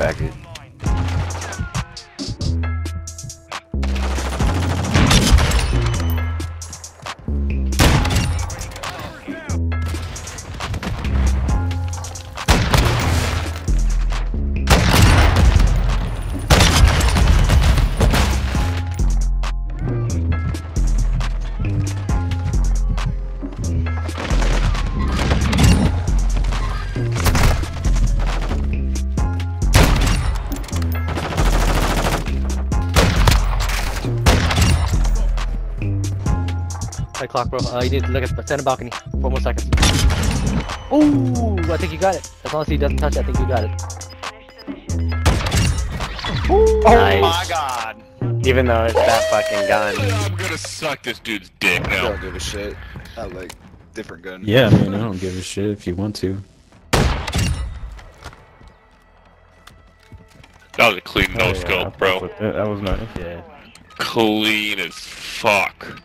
faggot. High clock, bro. Uh, you need to look at the center balcony. Four more seconds. Ooh, I think you got it. As long as he doesn't touch it, I think you got it. Oh Nice. my god. Even though it's that fucking gun. I'm gonna suck this dude's dick now. I now. don't give a shit. I like different gun. Yeah, I mean, I don't give a shit if you want to. That was a clean no Oh, yeah, scope, bro. that. That was nice. Yeah. Clean as fuck.